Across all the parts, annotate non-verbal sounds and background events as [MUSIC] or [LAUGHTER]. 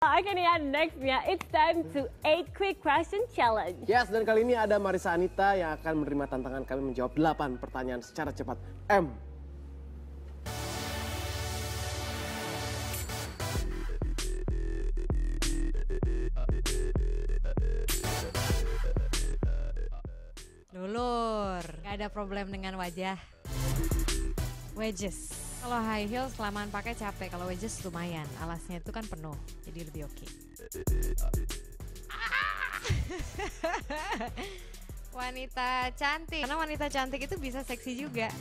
Oke nih ya, nextnya it's time to 8 quick question challenge. Yes, dan kali ini ada Marisa Anita yang akan menerima tantangan kami menjawab 8 pertanyaan secara cepat. M. Dulur, gak ada problem dengan wajah. Wedges. Kalau high heels kelamaan pakai capek, kalau wedges lumayan. Alasnya itu kan penuh, jadi lebih oke. [LAUGHS] wanita cantik. Karena wanita cantik itu bisa seksi juga.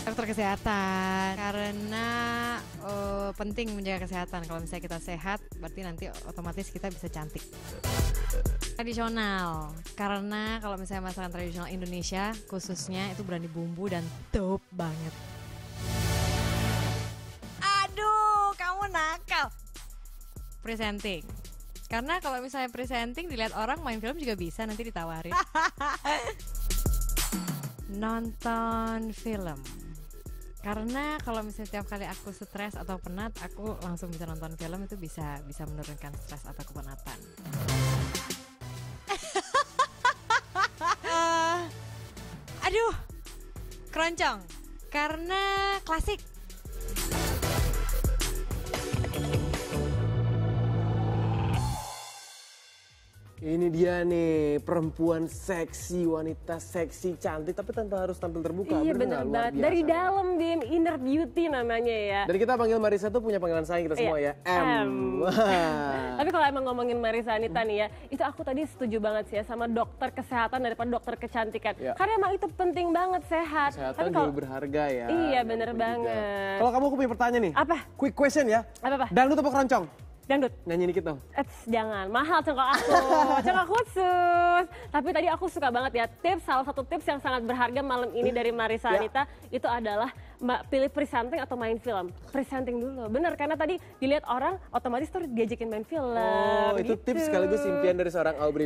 Dokter kesehatan karena eh, penting menjaga kesehatan. Kalau misalnya kita sehat, berarti nanti otomatis kita bisa cantik. Tradisional karena kalau misalnya masakan tradisional Indonesia khususnya itu berani bumbu dan top banget. Aduh, kamu nakal. Presenting. Karena kalau misalnya presenting dilihat orang main film juga bisa nanti ditawarin. [LAUGHS] Nonton film. Karena kalau misalnya setiap kali aku stres atau penat, aku langsung bisa nonton film itu bisa bisa menurunkan stres atau kepenatan. Aduh, keroncong. Karena klasik. Ini dia nih, perempuan seksi, wanita seksi, cantik, tapi tanpa harus tampil terbuka. Iya bener banget. biasa. Dari dalam dim inner beauty namanya ya. Dan kita panggil Marisa tuh punya panggilan sayang kita semua Iya, ya, M. M. [LAUGHS] Tapi kalau emang ngomongin Marisa Anita nih ya, itu aku tadi setuju banget sih ya sama dokter kesehatan daripada dokter kecantikan. Iya. Karena emang itu penting banget sehat. Kesehatan Tapi kalau berharga ya. Iya, bener banget. Kalau kamu aku punya pertanyaan nih. Apa? Quick question ya. Apa apa? Dangdut apa keroncong? Dangdut. Nyanyi dikit dong. Eits, jangan mahal cengkok aku, [LAUGHS] cengkok khusus. Tapi tadi aku suka banget ya tips salah satu tips yang sangat berharga malam ini dari Marisa Ya. Anita itu adalah mbak pilih presenting atau main film. Presenting dulu, bener karena tadi dilihat orang otomatis tuh diajakin main film. Oh, itu gitu. tips sekaligus impian dari seorang Aubrey